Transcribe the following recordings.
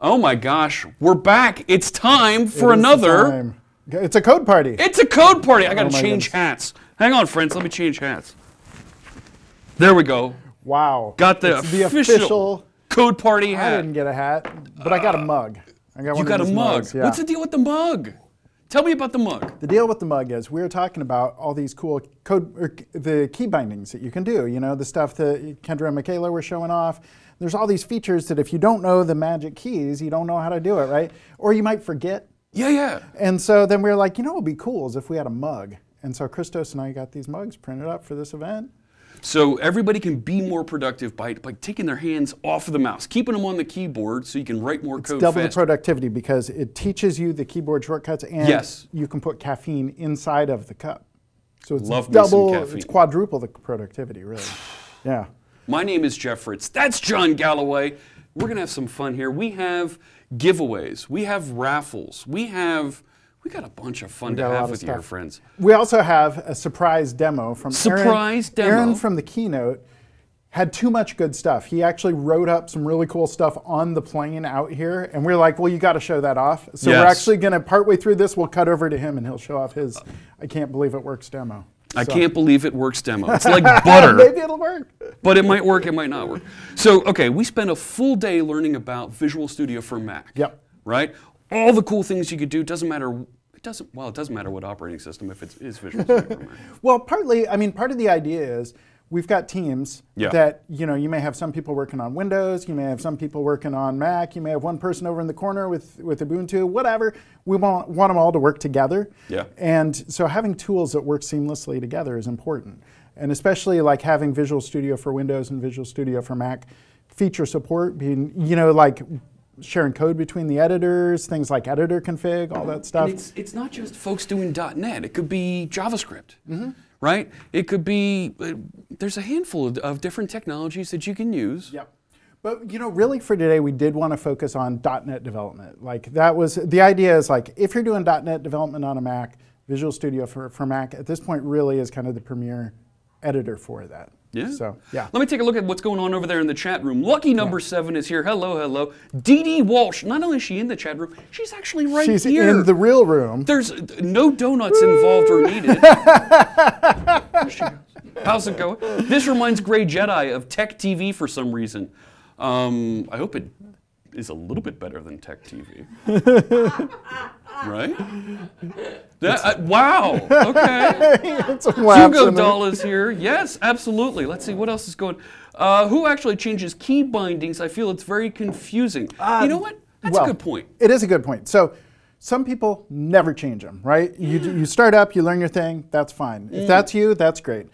Oh my gosh, we're back. It's time for the another. time. It's a code party. It's a code party. I gotta Oh change goodness. hats. Hang on, friends. Let me change hats. There we go. wow. Got the, It's the official, official. code party hat. I didn't get a hat, but I got a mug. I got one You got a mug. yeah. What's the deal with the mug? Tell me about the mug. The deal with the mug is we were talking about all these cool code, or the key bindings that you can do. You know, the stuff that Kendra and Michaela were showing off. There's all these features that if you don't know the magic keys, you don't know how to do it, right? Or you might forget. Yeah, yeah. And so then we were like, you know what would be cool is if we had a mug. And so Christos and I got these mugs printed up for this event. So everybody can be more productive by, by taking their hands off of the mouse, keeping them on the keyboard so you can write more code Double the productivity because it teaches you the keyboard shortcuts and Yes. you can put caffeine inside of the cup. So it's Love double, it's quadruple the productivity, really. Yeah. My name is Jeff Fritz. That's John Galloway. We're going to have some fun here. We have giveaways, we have raffles, we have, we got a bunch of fun to have with you friends. We also have a surprise demo from Aaron. Surprise demo? Aaron from the keynote had too much good stuff. He actually wrote up some really cool stuff on the plane out here, and we are like, well, you got to show that off. So we're actually going to, partway through this, we'll cut over to him and he'll show off his I can't believe it works demo. I So- can't believe it works demo. It's like butter. Maybe it'll work. but it might work, it might not work. So, okay, we spent a full day learning about Visual Studio for Mac. Yep. Right? All the cool things you could do. Doesn't matter. It doesn't. Well, it doesn't matter what operating system if it's Visual Studio for Mac. Well, partly, I mean, part of the idea is we've got teams Yeah. that, you know, you may have some people working on Windows, you may have some people working on Mac, you may have one person over in the corner with, with Ubuntu, whatever. We want, want them all to work together. Yeah. And so having tools that work seamlessly together is important. And especially like having Visual Studio for Windows and Visual Studio for Mac feature support, being, you know, like sharing code between the editors, things like editor config, all that stuff. And it's, it's not just folks doing .NET. It could be JavaScript, Mm-hmm. Right? It could be, uh, there's a handful of, of different technologies that you can use. Yep. But you know, really for today, we did want to focus on .NET development. Like that was the idea is like if you're doing .NET development on a Mac, Visual Studio for, for Mac at this point really is kind of the premier editor for that. Yeah. So yeah. Let me take a look at what's going on over there in the chat room. Lucky number seven is here. Hello, hello. Dee Dee Walsh. Not only is she in the chat room, she's actually right She's here. in the real room. There's no donuts involved or needed. There she goes. How's it going? This reminds Gray Jedi of Tech TV for some reason. Um, I hope it is a little bit better than Tech TV. right? That, uh, wow. Okay. It's a lapse Hugo Doll is here. Yes, absolutely. Let's see what else is going. Uh, who actually changes key bindings? I feel it's very confusing. you know what? That's well, a good point. It is a good point. So some people never change them, right? You, you start up, you learn your thing, that's fine. Mm. If that's you, that's great.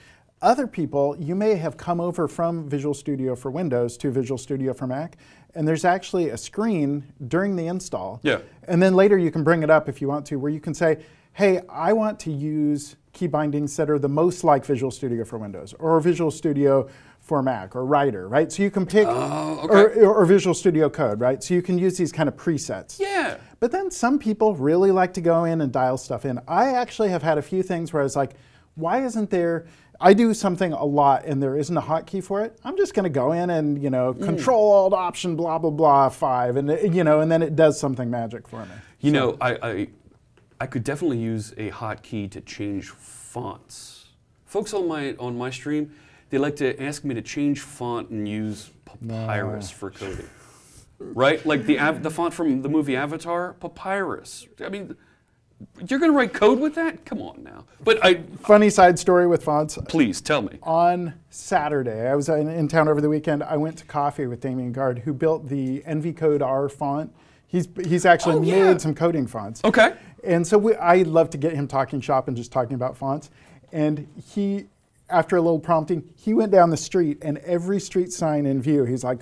Other people, you may have come over from Visual Studio for Windows to Visual Studio for Mac, and there's actually a screen during the install. Yeah. And then later you can bring it up if you want to, where you can say, hey, I want to use key bindings that are the most like Visual Studio for Windows, or Visual Studio for Mac, or Rider, right? So you can pick, Oh, or, or Visual Studio Code, right? So you can use these kind of presets. Yeah. But then some people really like to go in and dial stuff in. I actually have had a few things where I was like, why isn't there? I do something a lot and there isn't a hotkey for it. I'm just going to go in and you know Mm. Control Alt Option blah blah blah five and it- you know and then it does something magic for me. You know, I, I, I could definitely use a hotkey to change fonts. Folks on my on my stream, they like to ask me to change font and use Papyrus for coding. Right? Like the av- the font from the movie Avatar, Papyrus. I mean, you're going to write code with that? Come on now. But I Funny side story with fonts. please tell me. On Saturday, I was in, in town over the weekend. I went to coffee with Damien Guard, who built the Envy Code R font. He's he's actually Oh, made some coding fonts. Okay. And so we, I love to get him talking shop and just talking about fonts. And he, after a little prompting, he went down the street and every street sign in view, he's like,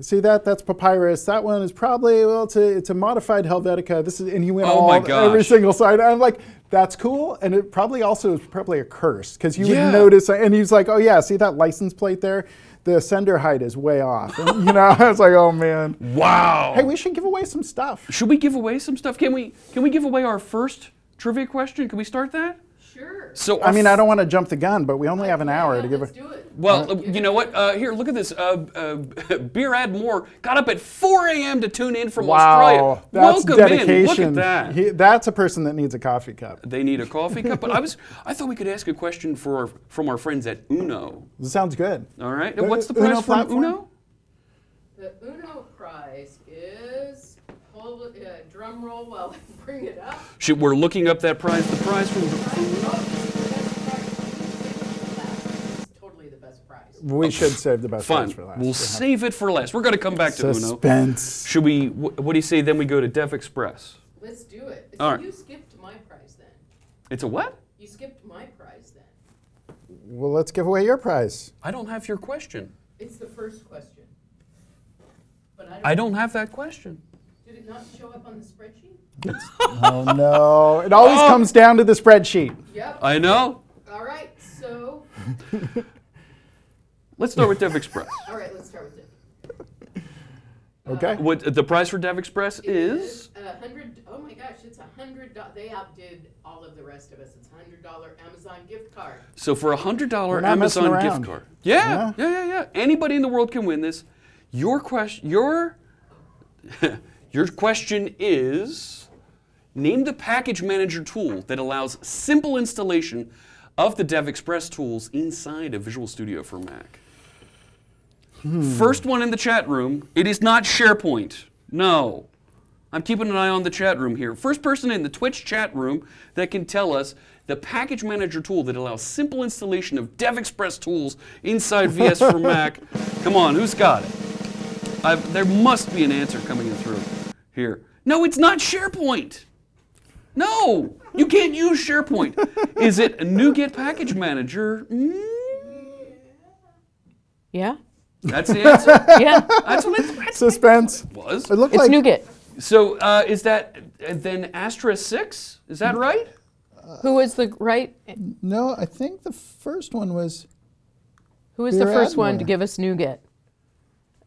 "See that? That's Papyrus. That one is probably well, it's a it's a modified Helvetica. This is." And he went Oh all every single side. I'm like, "That's cool." And it probably also is probably a curse because you Yeah. would notice. And he's like, "Oh yeah, see that license plate there." The sender height is way off. And, you know, I was like, oh man. Wow. Hey, we should give away some stuff. Should we give away some stuff? Can we can we give away our first trivia question? Can we start that? Sure. So I mean, I don't want to jump the gun, but we only have an hour Yeah, to give. let's A, do it. Well, uh, you know what? Uh, here, look at this. Uh, uh, Beer Ad Moore got up at 4 a.m. to tune in from wow, Australia. that's Welcome dedication. in. Look at that. He- that's a person that needs a coffee cup. they need a coffee cup. But I was, I thought we could ask a question for our, from our friends at Uno. Sounds good. All right. What's the Uno price from platform? Uno? The Uno prize is, hold, uh, drum roll while I bring it up. Should, we're looking up that prize. The prize from. from Oh, it's the best prize. It's totally the best prize. We should save the best Fun. ones for last. We'll Yeah. save it for last. We're going to come back to Uno. Suspense. Should we? Wh- what do you say? Then we go to Dev Express. Let's do it. All So right. you skipped my prize then. It's a what? You skipped my prize then. Well, let's give away your prize. I don't have your question. It's the first question. But I don't, I don't have that question. Did not show up on the spreadsheet? Oh no! It always Oh. comes down to the spreadsheet. Yep. I know. All right. So, Let's start with Dev Express. all right, let's start with it. Okay. Uh, what the price for Dev Express is? a hundred. Oh my gosh, it's a hundred. do- They outdid all of the rest of us. It's a hundred dollar Amazon gift card. So for a hundred dollar We're not messing Amazon around. gift card. Yeah, yeah, yeah, yeah. Anybody in the world can win this. Your question, your, your question is, name the package manager tool that allows simple installation of the Dev Express tools inside of Visual Studio for Mac. Hmm. First one in the chat room. It is not SharePoint. No. I'm keeping an eye on the chat room here. First person in the Twitch chat room that can tell us the package manager tool that allows simple installation of DevExpress tools inside VS for Mac. Come on, who's got it? I've, there must be an answer coming in through here. No, it's not SharePoint. No, you can't use SharePoint. Is it a NuGet package manager? Mm, Yeah? that's the answer. Yeah. That's what it, that's Suspense. what it was. It looked it's like nougat. So uh, is that uh, then Astra 6? Is that right? Who was the right? no. I think the first one was. Who was the Beer first one to give us nougat?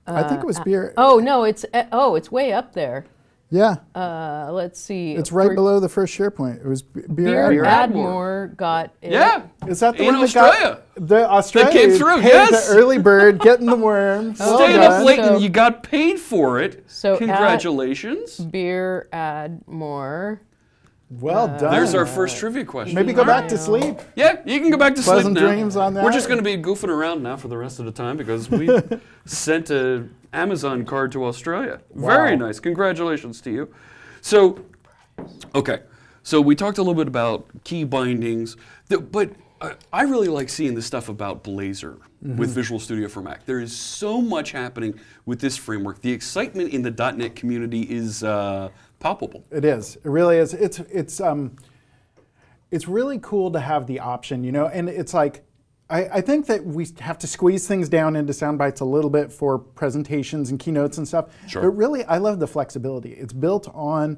I think it was beer. Oh no, it's uh, oh, it's way up there. Yeah, Uh, let's see. it's right For- below the first SharePoint. It was beer. Beer Beer Admiral. Admore got it. Yeah. Is that the In one that Australia. got the Australia came through, paid yes. The early bird getting the worm. Well Staying up late So- and you got paid for it. So at- Congratulations. Beer Admore. Well done. There's our first trivia question. Maybe go back to sleep. Yeah, you can go back to Pleasant sleep now. dreams on that. We're just going to be goofing around now for the rest of the time because we sent a Amazon card to Australia. Wow. Very nice. Congratulations to you. So, okay. So we talked a little bit about key bindings, but I really like seeing the stuff about Blazor Mm-hmm. with Visual Studio for Mac. There is so much happening with this framework. The excitement in the .NET community is uh, palpable. It is. It really is. It's it's um, it's really cool to have the option, you know. And it's like, I, I think that we have to squeeze things down into sound bites a little bit for presentations and keynotes and stuff. Sure. But really, I love the flexibility. It's built on,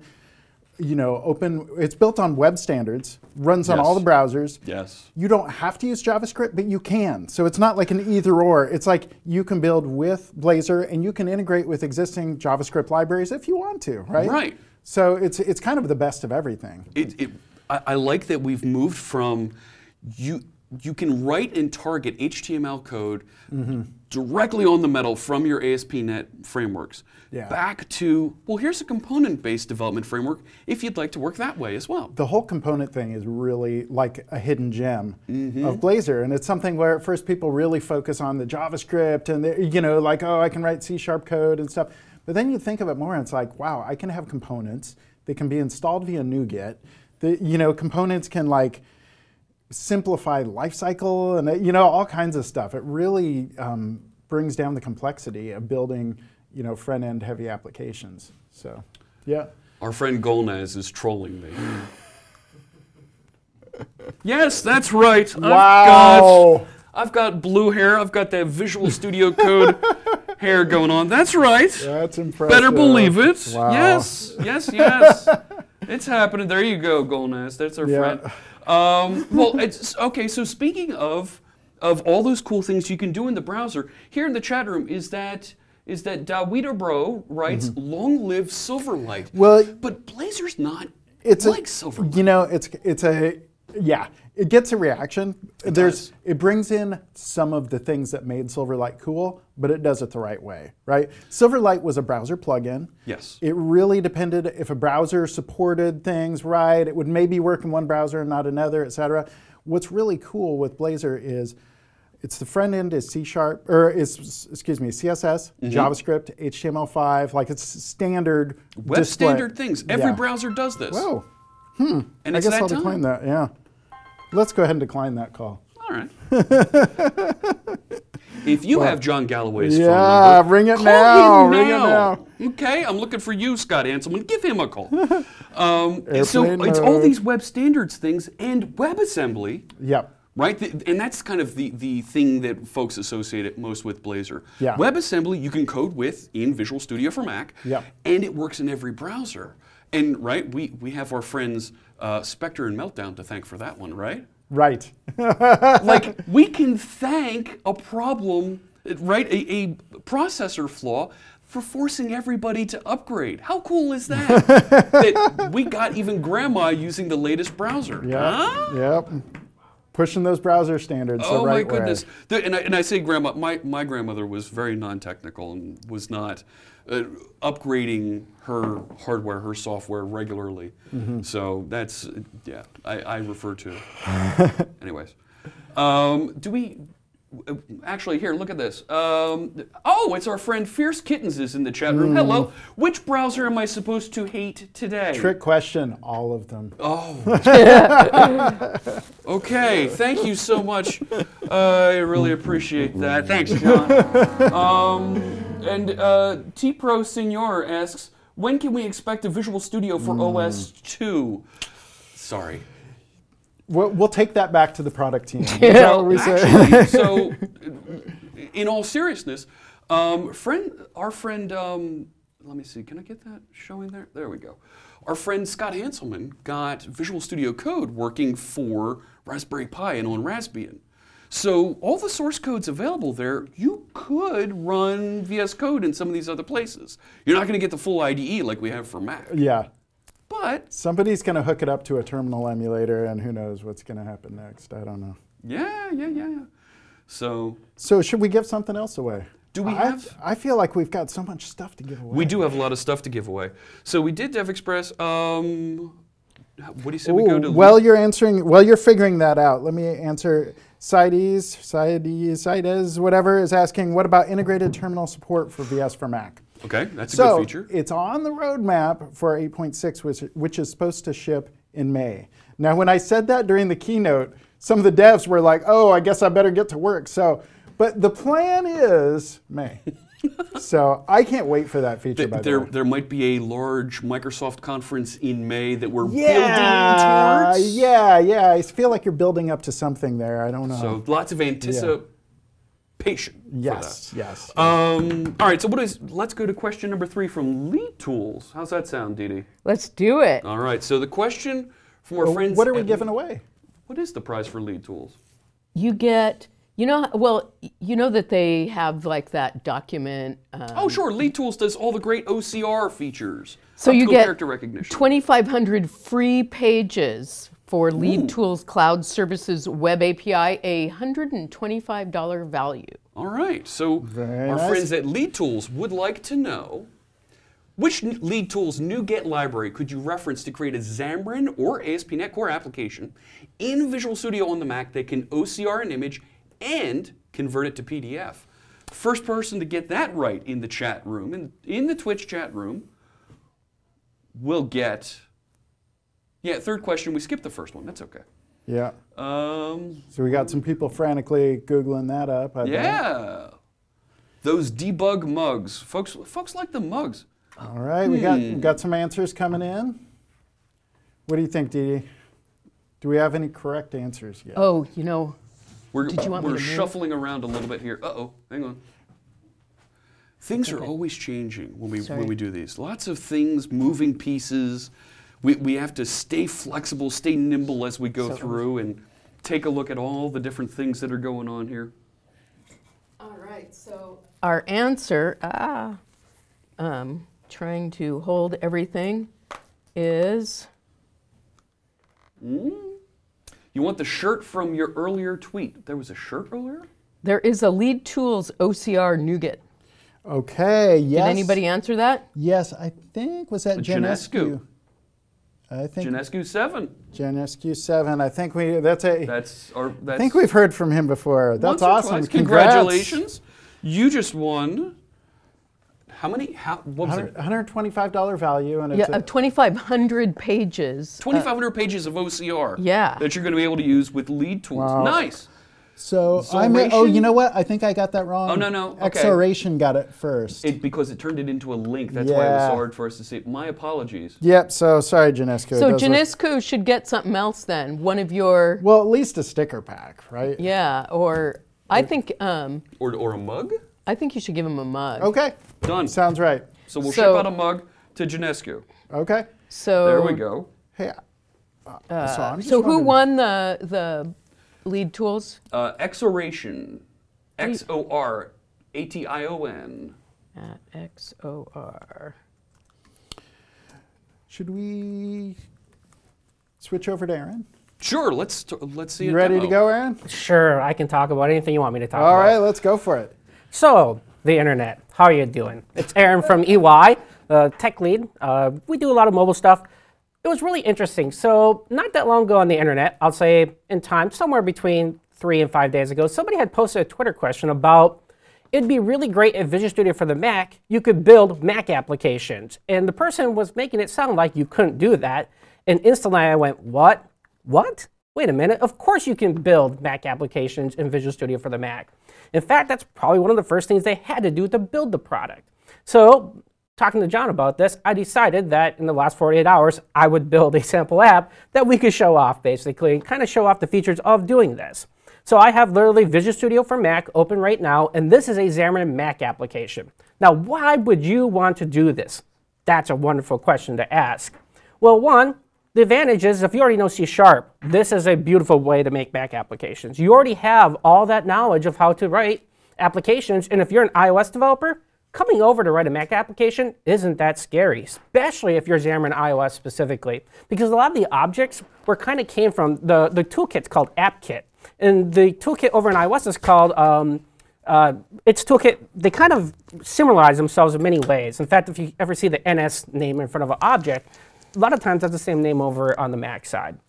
you know, open. It's built on web standards. Runs on all the browsers. Yes. You don't have to use JavaScript, but you can. So it's not like an either or. It's like you can build with Blazor and you can integrate with existing JavaScript libraries if you want to, right? Right. So it's it's kind of the best of everything. it, it, I, I like that we've moved from you you can write and target HTML code Mm-hmm. directly on the metal from your ASP.NET frameworks Yeah. back to well here's a component-based development framework if you'd like to work that way as well. The whole component thing is really like a hidden gem of Blazor, and it's something where at first people really focus on the JavaScript and the, you know like oh I can write C sharp code and stuff, but then you think of it more and it's like wow I can have components that can be installed via NuGet. The you know components can like simplify lifecycle and uh, you know all kinds of stuff. It really um, brings down the complexity of building you know front end heavy applications. So yeah. Our friend Golnaz is trolling me. yes, that's right. I've Wow. got, I've got blue hair. I've got that Visual Studio Code hair going on. That's right. That's impressive. Better believe it. Wow. Yes, yes, yes. it's happening. There you go, Golnaz. That's our Yeah. friend. Um, well, it's okay. So speaking of of all those cool things you can do in the browser, here in the chat room is that is that Dawida Bro writes, "Long live Silverlight." Mm-hmm. Well, but Blazor's not It's like a, Silverlight. You know, it's it's a Yeah, it gets a reaction. There's does. it brings in some of the things that made Silverlight cool, but it does it the right way, right? Silverlight was a browser plugin. Yes. It really depended if a browser supported things right, it would maybe work in one browser and not another, etc. What's really cool with Blazor is it's the front end is C sharp or is excuse me CSS, Mm-hmm. JavaScript, HTML5, like it's standard Web display. standard things. Every Yeah. browser does this. Whoa, Hmm. and I it's guess I'll time. decline that. Yeah, let's go ahead and decline that call. All right. if you have John Galloway's Yeah, phone number, ring it call now, him ring it now. Okay, I'm looking for you, Scott Hanselman. Give him a call. um, so Airplane it's all these web standards things and WebAssembly, Yep. right? And that's kind of the, the thing that folks associate it most with Blazor. Yeah. WebAssembly you can code with in Visual Studio for Mac, Yep. and it works in every browser. And right, we, we have our friends uh, Spectre and Meltdown to thank for that one, right? Right. like we can thank a problem, right? A, a processor flaw for forcing everybody to upgrade. How cool is that? that we got even grandma using the latest browser. Yeah. Huh? Yep. Pushing those browser standards Oh right my goodness! way. And, I, and I say grandma. My, my grandmother was very non-technical and was not uh, upgrading her hardware, her software regularly. Mm-hmm. So that's yeah. I, I refer to. Anyways, um, do we? Actually, here, look at this. Um, oh, it's our friend Fierce Kittens is in the chat room. Hello. Which browser am I supposed to hate today? Mm. Trick question, all of them. Oh. okay, thank you so much. Uh, I really appreciate that. Thanks, John. Um, and uh, T Pro Senor asks, when can we expect a Visual Studio for OS 2? Sorry. We'll, we'll take that back to the product team. Is that what we say? Actually, so, in all seriousness, um, friend, our friend, um, let me see, can I get that showing there? There we go. Our friend Scott Hanselman got Visual Studio Code working for Raspberry Pi and on Raspbian. So all the source code's available there. You could run VS Code in some of these other places. You're not going to get the full IDE like we have for Mac, Yeah. But Somebody's going to hook it up to a terminal emulator, and who knows what's going to happen next. I don't know. yeah, yeah, yeah. yeah. So So, should we give something else away? Do we I, have- I feel like we've got so much stuff to give away. We do have a lot of stuff to give away. So we did Dev Express. Um, what do you say we go Ooh, to? While you're answering, while you're figuring that out, let me answer. Sides, Sides, Sides, whatever is asking, what about integrated terminal support for VS for Mac? Okay, that's a so good feature. it's on the roadmap for 8.6, which, which is supposed to ship in May. Now, when I said that during the keynote, some of the devs were like, "Oh, I guess I better get to work." So, but the plan is May. so I can't wait for that feature. The there, way. there might be a large Microsoft conference in May that we're Yeah, building towards. yeah, yeah. I feel like you're building up to something there. I don't know. So lots of anticipation. Yes, yes. For that. Um, all right. So what is? Let's go to question number three from Lead Tools. How's that sound, Dee Dee? Let's do it. All right. So the question from our Well, friends. what are we at- giving away? What is the prize for Lead Tools? You get, you know, well, you know that they have like that document. Uh, Oh, sure. Lead Tools does all the great OCR features. so you get character recognition. 2,500 free pages for Lead Ooh. Tools Cloud Services Web API, a $125 value. All right. So Very our nice. friends at Lead Tools would like to know which n- Lead Tools NuGet library could you reference to create a Xamarin or ASP.NET Core application in Visual Studio on the Mac that can OCR an image and convert it to PDF? First person to get that right in the chat room, in, in the Twitch chat room, will get. Yeah, third question. We skipped the first one. That's okay. Yeah. Um, So we got some people frantically googling that up. I bet. Yeah. Those debug mugs. Folks folks like the mugs. All right, we got we Hmm. got some answers coming in. What do you think, Dee Dee? Do we have any correct answers yet? Oh, you know, We're, Did you want me we're to move? shuffling around a little bit here. Uh-oh, hang on. Things are always changing when we Sorry. when we do these. Lots of things, moving pieces. We, we have to stay flexible, stay nimble as we go So- through and take a look at all the different things that are going on here. All right, so our answer, ah, um, trying to hold everything, is You want the shirt from your earlier tweet. There was a shirt earlier? There is a Lead Tools OCR NuGet. Okay, yes. Did anybody answer that? Yes, I think, was that Genescu. Genescu? I think Genescu 7. Genescu 7. I think we, that's a, That's, or I think we've heard from him before. once That's or awesome. twice. Congrats. Congratulations. You just won. How many? How, what was it? $100 $125 value. And Yeah, it's a, uh, 2,500 pages. 2,500 pages of OCR. yeah. That you're going to be able to use with lead tools. Wow. Nice. So I may, oh, you know what? I think I got that wrong. Oh, no, no, okay. Exoration got it first. It, because it turned it into a link. That's why it was so hard for us to see. My apologies. yep, so sorry, Genescu. so Those were- Janisco should get something else then. One of your, Well, at least a sticker pack, right? yeah, or I think um, Or, or a mug? I think you should give him a mug. Okay, Done. sounds right. So we'll So- ship out a mug to Genescu. Okay. So There we go. Hey, uh, so, I'm just So who won the the lead tools Uh, Exoration. X O R A T I O N. at XOR? Should we switch over to Aaron? Sure. Let's let's see. You a ready to go, Aaron? Sure, I can talk about anything you want me to talk All about. All right. let's go for it. So, the internet, how are you doing? It's Aaron from EY, the tech lead. Uh, we do a lot of mobile stuff. It was really interesting. So, not that long ago on the internet, I'll say in time, somewhere between three and five days ago, somebody had posted a Twitter question about it'd be really great if Visual Studio for the Mac, you could build Mac applications. And the person was making it sound like you couldn't do that. And instantly I went, what? What? Wait a minute. Of course you can build Mac applications in Visual Studio for the Mac. In fact, that's probably one of the first things they had to do to build the product. So, talking to John about this, I decided that in the last 48 hours, I would build a sample app that we could show off basically, and kind of show off the features of doing this. So I have literally Visual Studio for Mac open right now, and this is a Xamarin Mac application. Now, why would you want to do this? That's a wonderful question to ask. Well, one, the advantage is if you already know C Sharp, this is a beautiful way to make Mac applications. You already have all that knowledge of how to write applications, and if you're an iOS developer, coming over to write a Mac application isn't that scary, especially if you're Xamarin iOS specifically, because a lot of the objects were kind of came from the the toolkit's called AppKit, and the toolkit over in iOS is called um, uh, its toolkit, they kind of similarize themselves in many ways. In fact, if you ever see the NS name in front of an object, a lot of times that's the same name over on the Mac side.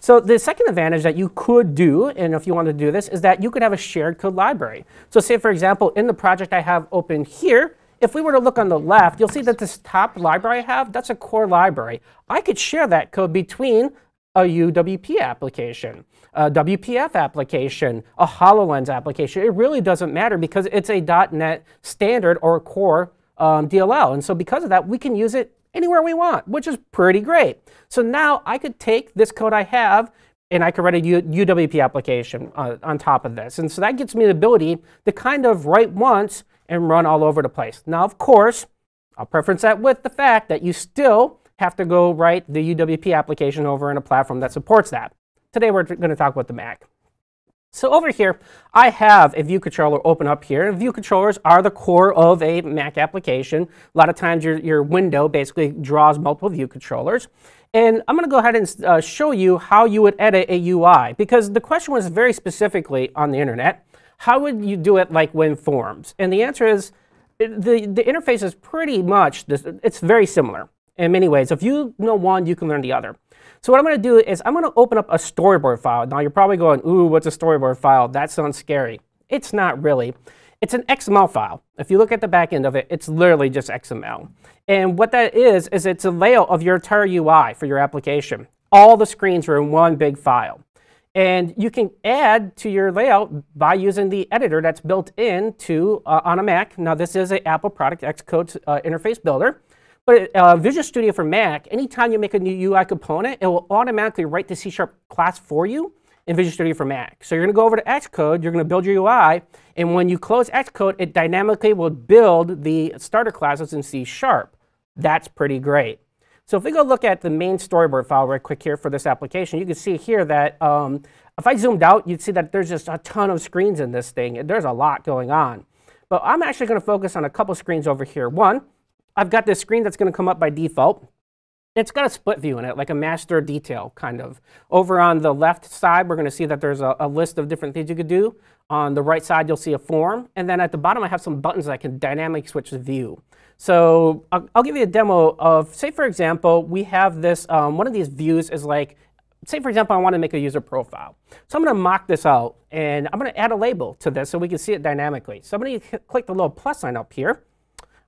So the second advantage that you could do, and if you want to do this, is that you could have a shared code library. So say, for example, in the project I have open here, if we were to look on the left, you'll see that this top library I have, that's a core library. I could share that code between a UWP application, a WPF application, a HoloLens application. It really doesn't matter because it's a .NET standard or core um, DLL. And so because of that, we can use it anywhere we want, which is pretty great. So now I could take this code I have and I could write a UWP application uh, on top of this. And so that gives me the ability to kind of write once and run all over the place. Now, of course, I'll preference that with the fact that you still have to go write the UWP application over in a platform that supports that. Today we're going to talk about the Mac. So over here, I have a view controller open up here. And view controllers are the core of a Mac application. A lot of times your, your window basically draws multiple view controllers. And I'm going to go ahead and uh, show you how you would edit a UI because the question was very specifically on the internet, how would you do it like WinForms? And the answer is the, the interface is pretty much, this, it's very similar in many ways. If you know one, you can learn the other. So what I'm going to do is I'm going to open up a storyboard file. Now you're probably going, ooh, what's a storyboard file? That sounds scary. It's not really. It's an XML file. If you look at the back end of it, it's literally just XML. And what that is, is it's a layout of your entire UI for your application. All the screens are in one big file. And you can add to your layout by using the editor that's built in to, uh, on a Mac. Now this is an Apple product, Xcode uh, interface builder. But uh, Visual Studio for Mac, anytime you make a new UI component, it will automatically write the C Sharp class for you in Visual Studio for Mac. So you're going to go over to Xcode, you're going to build your UI, and when you close Xcode, it dynamically will build the starter classes in C Sharp. That's pretty great. So if we go look at the main storyboard file right quick here for this application, you can see here that um, if I zoomed out, you'd see that there's just a ton of screens in this thing. There's a lot going on. But I'm actually going to focus on a couple screens over here. One, I've got this screen that's going to come up by default. It's got a split view in it, like a master detail kind of. Over on the left side, we're going to see that there's a, a, list of different things you could do. On the right side, you'll see a form. And then at the bottom, I have some buttons that I can dynamically switch the view. So I'll, I'll give you a demo of, say, for example, we have this, um, one of these views is like, say, for example, I want to make a user profile. So I'm going to mock this out, and I'm going to add a label to this so we can see it dynamically. So I'm going to click the little plus sign up here.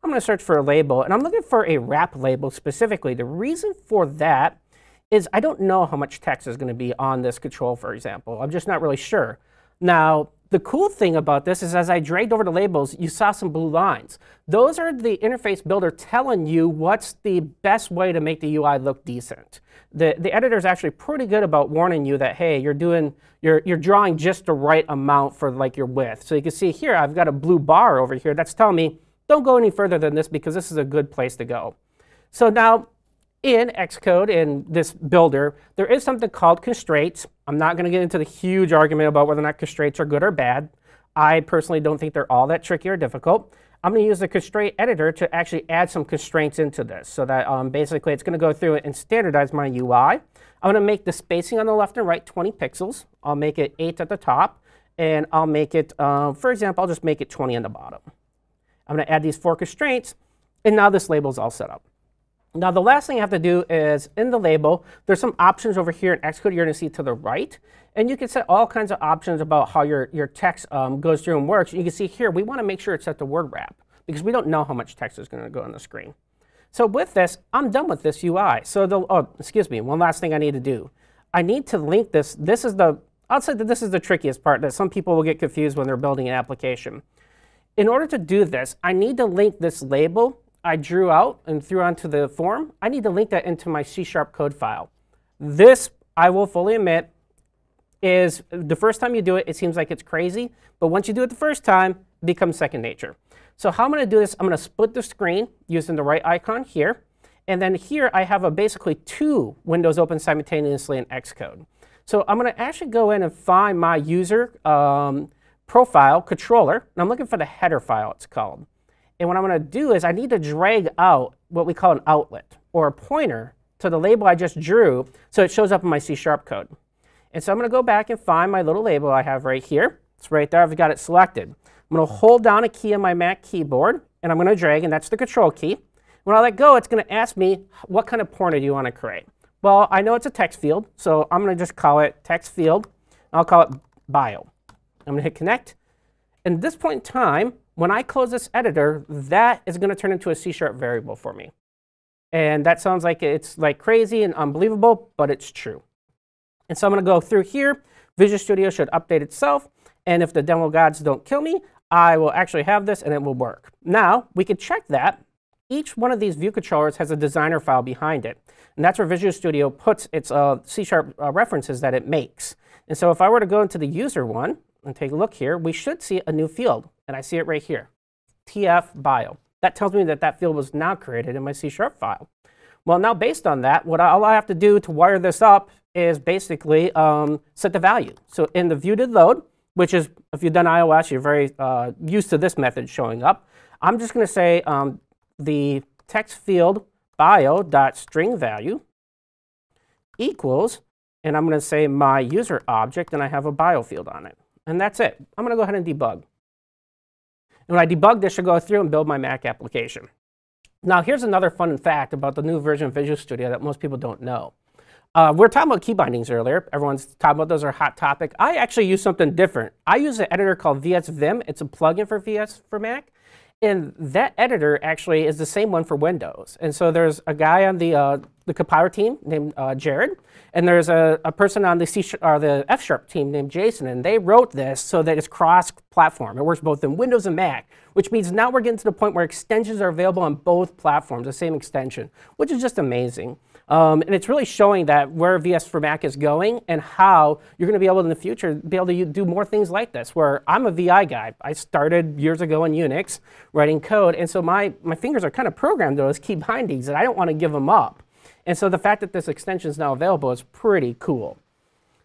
I'm going to search for a label, and I'm looking for a wrap label specifically. The reason for that is I don't know how much text is going to be on this control, for example. I'm just not really sure. Now, the cool thing about this is as I dragged over the labels, you saw some blue lines. Those are the interface builder telling you what's the best way to make the UI look decent. The, the editor is actually pretty good about warning you that, hey, you're doing, you're, you're drawing just the right amount for like your width. So you can see here, I've got a blue bar over here that's telling me don't go any further than this because this is a good place to go. So now in Xcode, in this builder, there is something called constraints. I'm not going to get into the huge argument about whether or not constraints are good or bad. I personally don't think they're all that tricky or difficult. I'm going to use the constraint editor to actually add some constraints into this so that um, basically it's going to go through and standardize my UI. I'm going to make the spacing on the left and right 20 pixels. I'll make it 8 at the top, and I'll make it, uh, for example, I'll just make it 20 on the bottom. I'm going to add these four constraints, and now this label is all set up. Now, the last thing I have to do is in the label, there's some options over here in Xcode you're going to see to the right. And you can set all kinds of options about how your, your text um, goes through and works. You can see here, we want to make sure it's set to word wrap because we don't know how much text is going to go on the screen. So with this, I'm done with this UI. So the, oh, excuse me, one last thing I need to do. I need to link this. This is the, I'll say that this is the trickiest part that some people will get confused when they're building an application. In order to do this, I need to link this label I drew out and threw onto the form. I need to link that into my C-sharp code file. This, I will fully admit, is the first time you do it, it seems like it's crazy. But once you do it the first time, it becomes second nature. So how I'm going to do this, I'm going to split the screen using the right icon here. And then here I have a basically two windows open simultaneously in Xcode. So I'm going to actually go in and find my user um, profile controller, and I'm looking for the header file, it's called. And what I'm going to do is I need to drag out what we call an outlet or a pointer to the label I just drew so it shows up in my C-sharp code. And so I'm going to go back and find my little label I have right here. It's right there. I've got it selected. I'm going to hold down a key on my Mac keyboard, and I'm going to drag, and that's the control key. When I let go, it's going to ask me, what kind of pointer do you want to create? Well, I know it's a text field, so I'm going to just call it text field. I'll call it bio. I'm going to hit connect. And at this point in time, when I close this editor, that is going to turn into a C-sharp variable for me. And that sounds like it's like crazy and unbelievable, but it's true. And so I'm going to go through here. Visual Studio should update itself. And if the demo gods don't kill me, I will actually have this and it will work. Now, we can check that. Each one of these view controllers has a designer file behind it. And that's where Visual Studio puts its uh, C-sharp uh, references that it makes. And so if I were to go into the user one, and take a look here, we should see a new field. And I see it right here, TF bio. That tells me that that field was now created in my C Sharp file. Well, now based on that, what I, all I have to do to wire this up is basically um, set the value. So in the view did load, which is, if you've done iOS, you're very uh, used to this method showing up. I'm just going to say um, the text field bio dot string value equals, and I'm going to say my user object, and I have a bio field on it. And that's it. I'm going to go ahead and debug. And when I debug this, I'll go through and build my Mac application. Now, here's another fun fact about the new version of Visual Studio that most people don't know. Uh, we are talking about key bindings earlier. Everyone's talking about those are a hot topic. I actually use something different. I use an editor called VS Vim. It's a plugin for VS for Mac. And that editor actually is the same one for Windows. And so there's a guy on the, uh, the compiler team named uh, Jared, and there's a, a person on the C or the F Sharp team named Jason, and they wrote this so that it's cross-platform. It works both in Windows and Mac, which means now we're getting to the point where extensions are available on both platforms, the same extension, which is just amazing. Um, and it's really showing that where VS for Mac is going and how you're going to be able in the future be able to do more things like this. Where I'm a VI guy. I started years ago in Unix writing code, and so my, my fingers are kind of programmed to those key bindings, and I don't want to give them up. And so the fact that this extension is now available is pretty cool.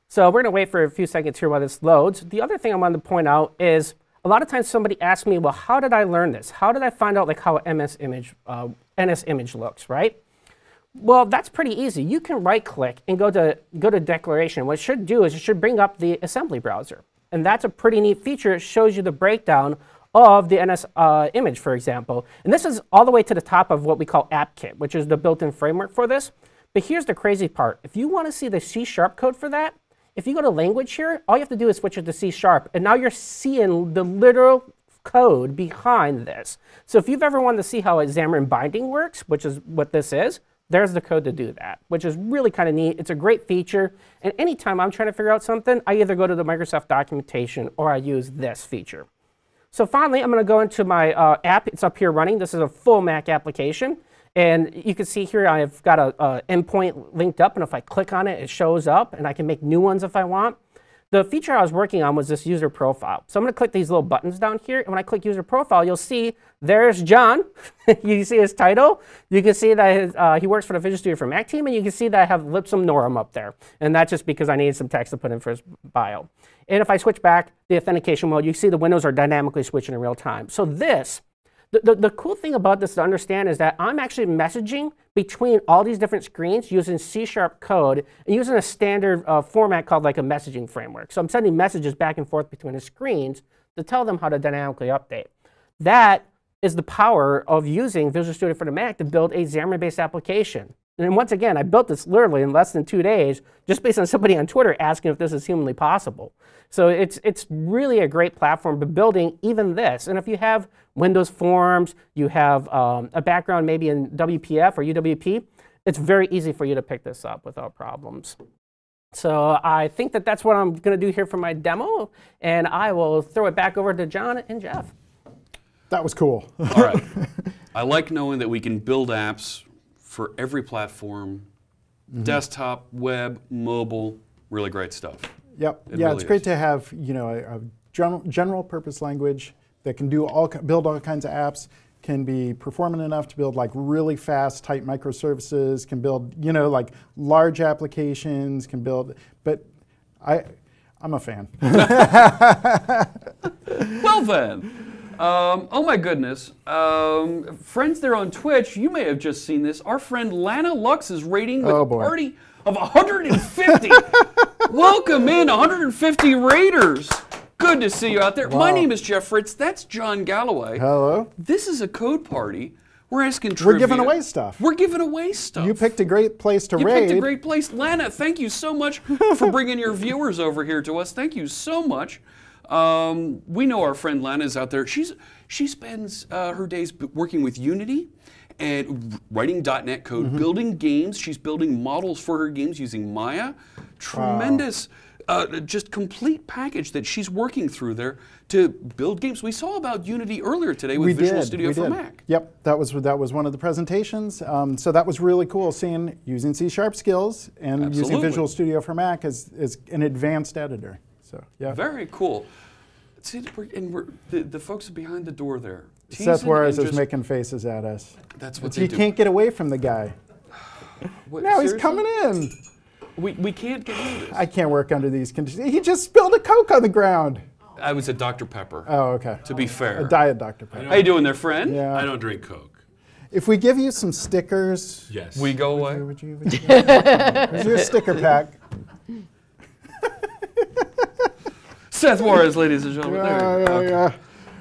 So we're going to wait for a few seconds here while this loads. The other thing I wanted to point out is a lot of times somebody asks me, well, how did I learn this? How did I find out like how MS image, uh, NS image looks, right? Well, that's pretty easy. You can right-click and go to go to declaration. What it should do is it should bring up the assembly browser, and that's a pretty neat feature. It shows you the breakdown of the NS uh, image, for example. And this is all the way to the top of what we call AppKit, which is the built-in framework for this. But here's the crazy part: if you want to see the C Sharp code for that, if you go to language here, all you have to do is switch it to C Sharp, and now you're seeing the literal code behind this. So if you've ever wanted to see how a Xamarin binding works, which is what this is, there's the code to do that, which is really kind of neat. It's a great feature. And anytime I'm trying to figure out something, I either go to the Microsoft documentation or I use this feature. So finally, I'm going to go into my uh, app. It's up here running. This is a full Mac application. And you can see here I've got a, a endpoint linked up. And if I click on it, it shows up. And I can make new ones if I want. The feature I was working on was this user profile. So I'm going to click these little buttons down here. And when I click user profile, you'll see there's John. you see his title. You can see that his, uh, he works for the Visual Studio for Mac team. And you can see that I have Lipsum Norum up there. And that's just because I needed some text to put in for his bio. And if I switch back the authentication mode, you see the windows are dynamically switching in real time. So this the, the, cool thing about this to understand is that I'm actually messaging between all these different screens using C-sharp code and using a standard uh, format called like a messaging framework. So I'm sending messages back and forth between the screens to tell them how to dynamically update. That is the power of using Visual Studio for the Mac to build a Xamarin-based application. And once again, I built this literally in less than two days, just based on somebody on Twitter asking if this is humanly possible. So it's, it's really a great platform for building even this. And if you have Windows Forms, you have um, a background maybe in WPF or UWP, it's very easy for you to pick this up without problems. So I think that that's what I'm going to do here for my demo, and I will throw it back over to John and Jeff. That was cool. All right. I like knowing that we can build apps for every platform, Mm-hmm. desktop, web, mobile, really great stuff. Yep. It yeah, really it's great is. to have you know a, a general, general purpose language that can do all build all kinds of apps. Can be performant enough to build like really fast, tight microservices. Can build you know like large applications. Can build, but I, I'm a fan. Well then, um, oh my goodness, um, friends there on Twitch, you may have just seen this. Our friend Lana Lux is rating with Oh, a party of 150. Welcome in, 150 raiders. Good to see you out there. My name is Jeff Fritz. That's John Galloway. Hello. This is a code party. We're asking trivia. We're giving away stuff. We're giving away stuff. You picked a great place to You raid. picked a great place. Lana, thank you so much for bringing your viewers over here to us. Thank you so much. Um, we know our friend Lana is out there. She's She spends uh, her days working with Unity and writing .NET code, Mm-hmm. building games. She's building models for her games using Maya. Tremendous, uh, just complete package that she's working through there to build games. We saw about Unity earlier today with we Visual did. Studio for. Mac. Yep, that was that was one of the presentations. Um, so that was really cool seeing using C Sharp skills and using Visual Studio for Mac as, as an advanced editor. So yeah, Very cool. See, we're, and we're, the, the folks behind the door there. Seth teasing Juarez is making faces at us. That's what He they do. can't get away from the guy. What, Now he's coming in. We, we can't get rid of this. I can't work under these conditions. He just spilled a Coke on the ground. I was at Dr. Pepper. Oh, okay. to be fair. A diet Dr. Pepper. How you doing there, friend? Yeah. I don't drink Coke. If we give you some stickers, Yes. We go away. would you? Would you Here's your sticker pack. Seth Juarez, ladies and gentlemen. Yeah, there yeah, go.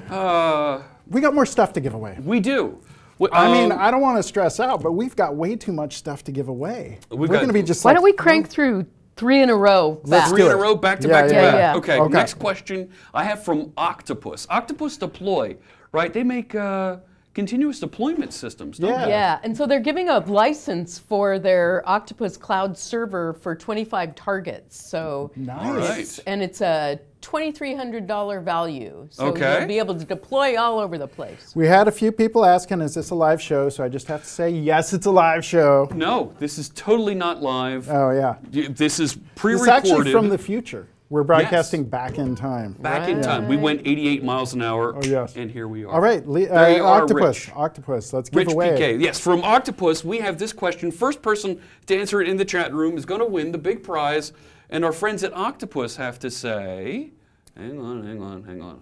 yeah. Uh, We got more stuff to give away. we do. We- I mean, um, I don't want to stress out, but we've got way too much stuff to give away. We've We're going to be just Why like, don't we crank through three in a row? Let's three do in a row, back to Yeah, back to yeah, back. yeah. Okay, Okay. next question I have from Octopus. Octopus Deploy, right? They make uh, continuous deployment systems, don't Yeah. they? Yeah, and so they're giving a license for their Octopus Cloud server for 25 targets. So Nice. All right. it's, and it's a $2,300 value. So Okay. you'll be able to deploy all over the place. We had a few people asking, is this a live show? So I just have to say, yes, it's a live show. No, this is totally not live. Oh, yeah. This is pre-recorded. actually from the future. We're broadcasting back in time. back in time. We went 88 miles an hour, Oh, yes. and here we are. All right, Le- There you uh, are, Octopus. Rich. Octopus, let's give Rich away. PK. Yes, from Octopus, we have this question. First person to answer it in the chat room is going to win the big prize. And our friends at Octopus have to say, hang on, hang on, hang on.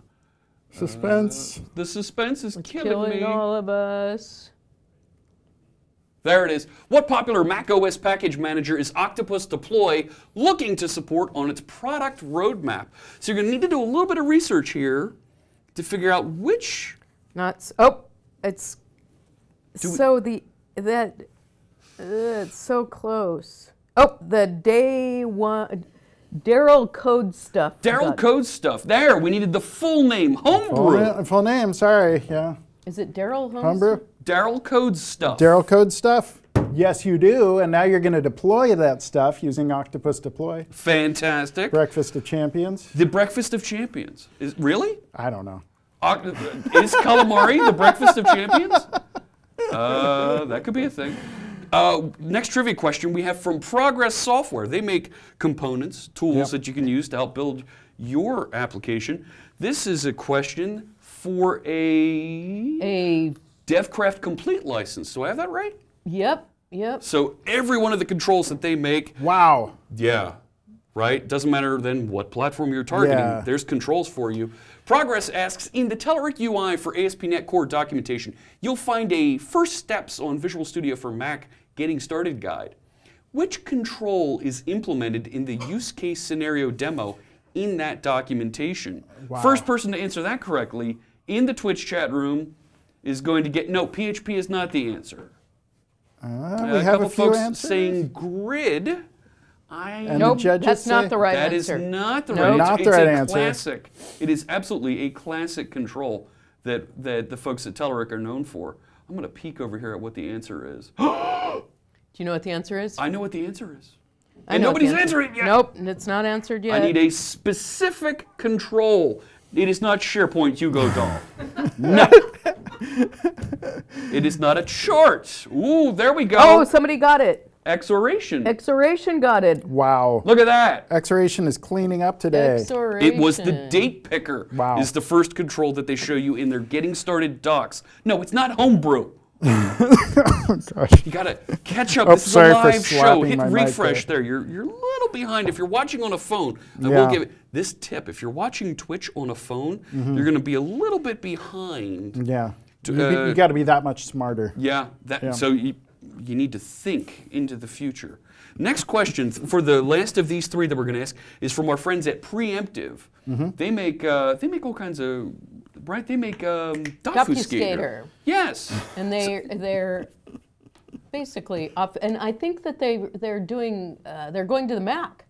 Suspense. The suspense is killing, Killing me. all of us. There it is. What popular Mac OS package manager is Octopus Deploy looking to support on its product roadmap? So you're going to need to do a little bit of research here to figure out which. Not s- oh, it's we- so the that uh, it's so close. Oh, the day one Daryl Code stuff. Daryl Code stuff. There, we needed the full name. Full, Homebrew. na- full name, sorry, yeah. Is it Daryl Holmes? Homebrew? Daryl Code stuff. Daryl Code stuff? Yes, you do. And now you're going to deploy that stuff using Octopus Deploy. Fantastic. Breakfast of Champions? the Breakfast of Champions. Is really? I don't know. Oct- is calamari the breakfast of champions? Uh, that could be a thing. Uh, next trivia question we have from Progress Software. They make components, tools Yep. that you can use to help build your application. This is a question for a A DevCraft Complete license. Do I have that right? yep, yep. So every one of the controls that they make Wow. yeah, right? Doesn't matter then what platform you're targeting. Yeah. There's controls for you. Progress asks in the Telerik UI for ASP.NET Core documentation, you'll find a first steps on Visual Studio for Mac getting started guide. Which control is implemented in the use case scenario demo in that documentation? First person to answer that correctly in the Twitch chat room is going to get no. PHP is not the answer. Uh, Uh, we a have couple a few folks answers. saying grid. I And Nope, the judges that's say not the right that is answer. not the Nope. right Not answer. the it's right a answer. classic. It is absolutely a classic control that, that the folks at Telerik are known for. I'm going to peek over here at what the answer is. Do you know what the answer is? I know what the answer is. I and know what the nobody's answer- answered it yet. Nope, it's not answered yet. I need a specific control. It is not SharePoint You go Dahl. no. it is not a chart. Ooh, there we go. oh, somebody got it. Exoration. Exoration got it. Wow. Look at that. Exoration is cleaning up today. Exoration. It was the date picker. Wow. Is the first control that they show you in their getting started docs. No, it's not homebrew. oh, Gosh. You gotta catch up. Oh, this is sorry a for live show. slapping Hit refresh there. there. You're you're a little behind. If you're watching on a phone, I will Yeah. give it this tip. If you're watching Twitch on a phone, Mm-hmm. you're gonna be a little bit behind. Yeah. To, You, uh, got to be that much smarter. Yeah, that, Yeah. so you, you need to think into the future. Next question for the last of these three that we're going to ask is from our friends at Preemptive. Mm-hmm. They make uh, they make all kinds of right. They make um, Dotfuscator. Dotfuscator. Yes. and they they're basically up and i think that they they're doing uh, they're going to the mac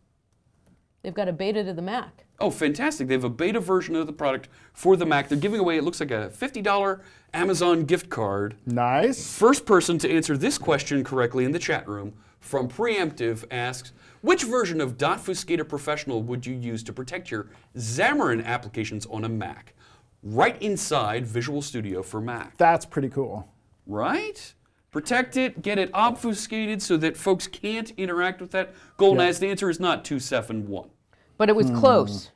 they've got a beta to the mac Oh, fantastic! They have a beta version of the product for the Mac. They're giving away. It looks like a fifty dollar Amazon gift card. Nice. First person to answer this question correctly in the chat room from Preemptive asks, which version of Dotfuscator Professional would you use to protect your Xamarin applications on a Mac? Right inside Visual Studio for Mac. That's pretty cool. Right? Protect it, get it obfuscated so that folks can't interact with that. Golden. Eyes, the answer is not 271. But it was Hmm. close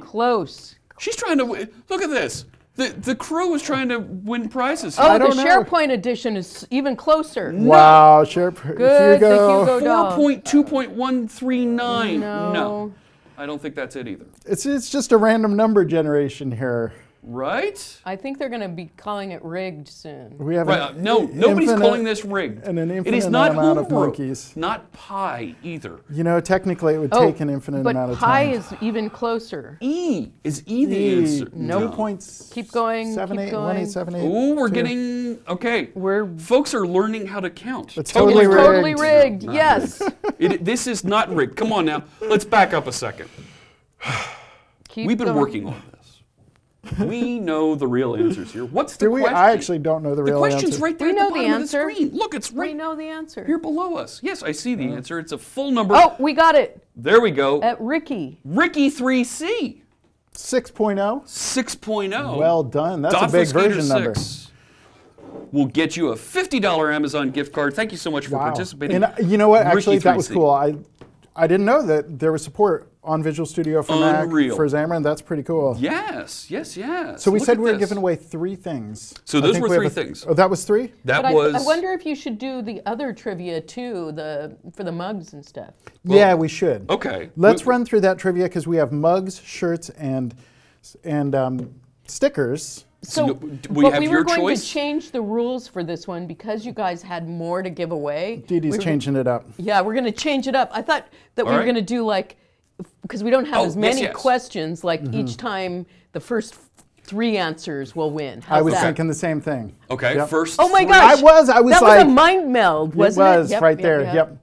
close She's trying to win. Look at this. The, the crew was trying to win prizes. oh don't the know. sharepoint edition is even closer Wow. Sure. Good, thank you, Go Dog. 4.2.139. No. I don't think that's it either. It's, it's just a random number generation here. Right? i think they're going to be calling it rigged soon We have Right. uh, an no, nobody's infinite- calling this rigged. and an it is infinite not amount of monkeys. Not pi either. You know, technically, it would oh take an infinite amount of time. But pi is even closer E is E the answer. Two No. points. Keep going, Seven, keep eight, one, going. eight, seven, eight, Ooh, we're two. getting okay. We're- folks are learning how to count. It's totally it's rigged. totally rigged Not yes It, this is not rigged. Come on now. Let's back up a second. Keep We've been going. working on this. We know the real answers here. What's the Do we? question? I actually don't know the, The real answer. The question's answer. right there We at know the the bottom answer. of the screen. Look, it's right. we know the answer here below us. Yes, I see the answer. It's a full number. oh we got it There we go. at ricky Ricky 3C 6.0. 6.0. Well done. That's a big Dotfuscator version number. 6 will get you a $50 Amazon gift card. Thank you so much for Wow. participating. And uh, you know what? Ricky Actually, that was 3C. cool. I I didn't know that there was support on Visual Studio for Mac for Xamarin. That's pretty cool. Yes, yes, yes. So we Look said at we were giving away three things. So those were we three th- things. Oh, that was three. That But I, was. I wonder if you should do the other trivia too, the for the mugs and stuff. yeah, we should. Okay. Let's We- run through that trivia because we have mugs, shirts, and and um, stickers So, no- d- we but have we your were going choice? to change the rules for this one because you guys had more to give away. Dee Dee's we changing it up. Yeah, we're going to change it up. I thought that we were right. going to do like, because we don't have Oh, as many yes. questions, like Mm-hmm. each time the first three answers will win. I was that? thinking the same thing. Okay, Yep. first. Oh my three- gosh. I was, I was that like, was a mind meld, wasn't it? it was Yep, right yep, there. yep. Yep.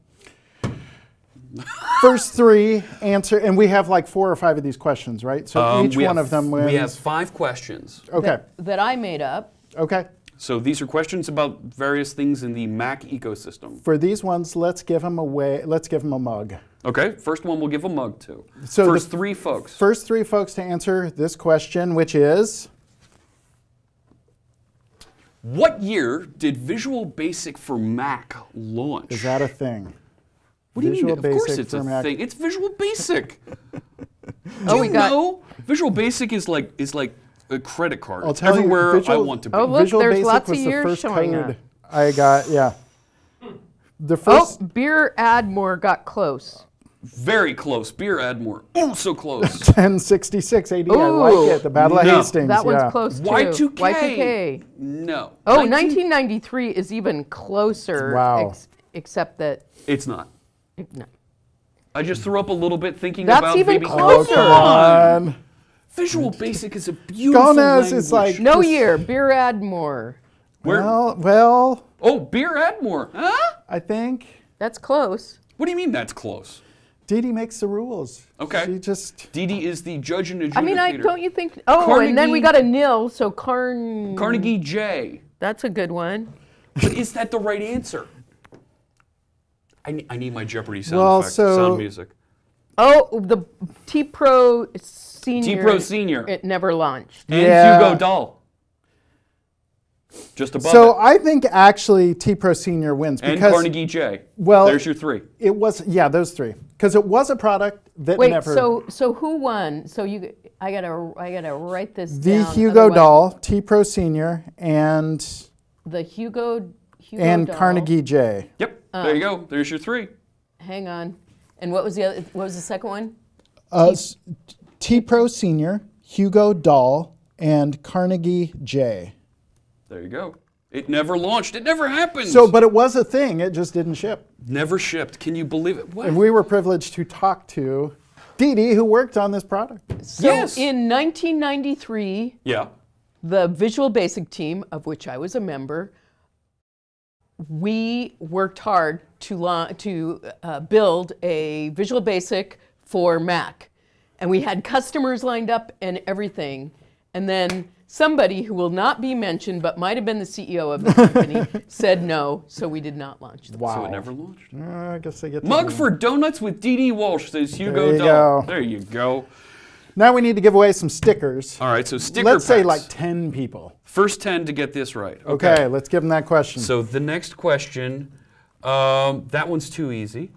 First three answer, and we have like four or five of these questions, right? So Um, each one have- of them wins. We have five questions. okay. That, that I made up. Okay. So these are questions about various things in the Mac ecosystem. For these ones, let's give them away. Let's give them a mug. Okay, first one we'll give a mug to. So the first three folks. First three folks to answer this question, which is What year did Visual Basic for Mac launch? is that a thing? what do you Visual mean? Of course it's a Mac. thing. It's Visual Basic. do Oh, you we got- know? Visual Basic is like is like a credit card. I'll It's tell you, everywhere I want to be. Oh, look, Visual there's Basic lots of was the years first showing code up. I got. Yeah. The first Oh, first Beer Admore got close. Very close. Beer Admore. Oh, so close. 1066 AD. I like it. The Battle No. of Hastings. That one's yeah. close too. Y2K. Y2K. no. Oh, 19 1993 is even closer. Wow. ex- except that, It's not. no. I just threw up a little bit thinking That's about even maybe. closer. Oh, come on. Visual Basic is a beautiful Gomez is like- No Just- year, Beer Admore. Where- Well, well, oh, Beer Admore. Huh? I think That's close. What do you mean that's close? Dee Dee makes the rules. Okay. She just. Dee Dee is the judge and adjudicator. I mean, I don't you think? Oh, and then we got a nil. So Carn. Carnegie J. That's a good one. But is that the right answer? I need, I need my Jeopardy sound Well, effect, so- sound music. Oh, the T Pro Senior. T-Pro Senior. It never launched. And Yeah. Hugo Dahl. Just above So it. I think actually T Pro Senior wins And because Carnegie J. well- there's your three. it was yeah those three because it was a product that Wait, never. so so who won? So you, I gotta I gotta write this the down. Hugo otherwise- Dahl, T Pro Senior, and The Hugo. Hugo and Dahl. Carnegie J. Yep. Uh. there you go. There's your three. Hang on. And what was the other? What was the second one? Uh, s- T Pro Senior, Hugo Dahl, and Carnegie J. There you go. It never launched. It never happened. So, but it was a thing. It just didn't ship. never shipped. Can you believe it? What? And we were privileged to talk to Dee Dee, who worked on this product. So Yes. in 1993, yeah. the Visual Basic team, of which I was a member, we worked hard to la- to uh, build a Visual Basic for Mac, and we had customers lined up and everything, and then somebody who will not be mentioned but might have been the CEO of the company said no, so we did not launch them. Wow. So it never launched. Uh, I guess I get Mug for donuts with Dee Dee Walsh says Hugo There you Dahl. go. There you go. Now we need to give away some stickers. All right, so sticker Let's say like 10 people. First 10 to get this right. Okay, let's give them that question. So the next question, um, that one's too easy.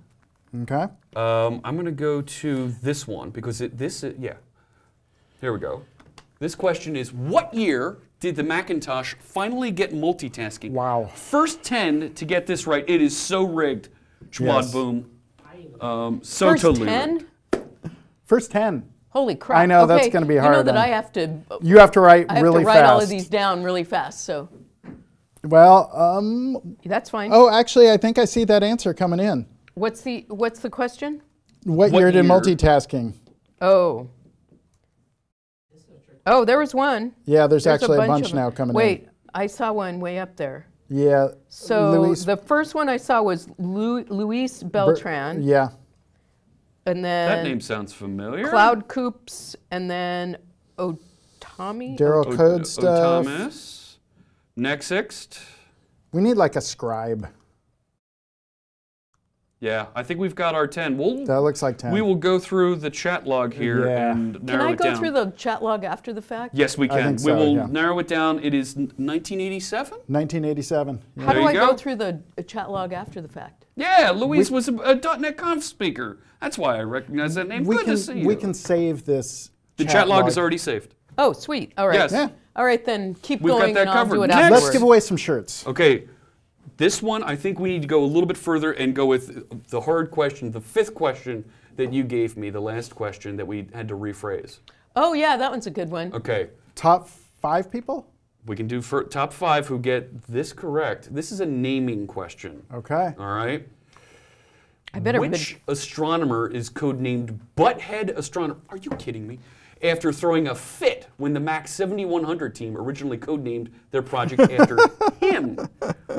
okay. Um, I'm going to go to this one because it, this, is, yeah. Here we go. This question is What year did the Macintosh finally get multitasking? Wow. First 10 to get this right. It is so rigged. Chwad Yes. boom. Um, so First totally 10? rigged. First 10. Holy crap! I know, that's gonna be hard. You know hard that on- I have to. You have to write I have really to write fast. all of these down really fast. So Well, um, that's fine. oh, actually, I think I see that answer coming in. What's the What's the question? What, What year did multitasking? Oh. Oh, there was one. Yeah, there's, There's actually a bunch bunch, now coming Wait, I saw one way up there. Yeah. So Luis the first one I saw was Lu- Luis Ber- Beltran, Yeah. and then That name sounds familiar. Cloud Coops, and then Otami. Daryl O- code O- stuff. Thomas. Next. We need like a scribe. Yeah, I think we've got our 10. We'll, That looks like 10. we will go through the chat log here Yeah. and narrow it down. Can I go down. through the chat log after the fact? Yes, we I can. think we so, will yeah. narrow it down. It is 1987? 1987. Yeah. How There do I go. go. through the uh, chat log after the fact? Yeah, Luis was a, a .NET Conf speaker. That's why I recognize that name. We Good can, to see you. we can save this. the chat log is already saved. Oh, sweet. All right. Yes. Yeah. All right, then keep We've got going that and I'll covered. do it Next. afterwards. Let's give away some shirts. Okay, this one, I think we need to go a little bit further and go with the hard question, the fifth question that you gave me, the last question that we had to rephrase. Oh, yeah, that one's a good one. Okay, Top five people? We can do for top five who get this correct. This is a naming question. Okay. All right. I better been- Which astronomer is codenamed Butthead Astronomer? Are you kidding me? After throwing a fit when the Mac 7100 team originally codenamed their project after him.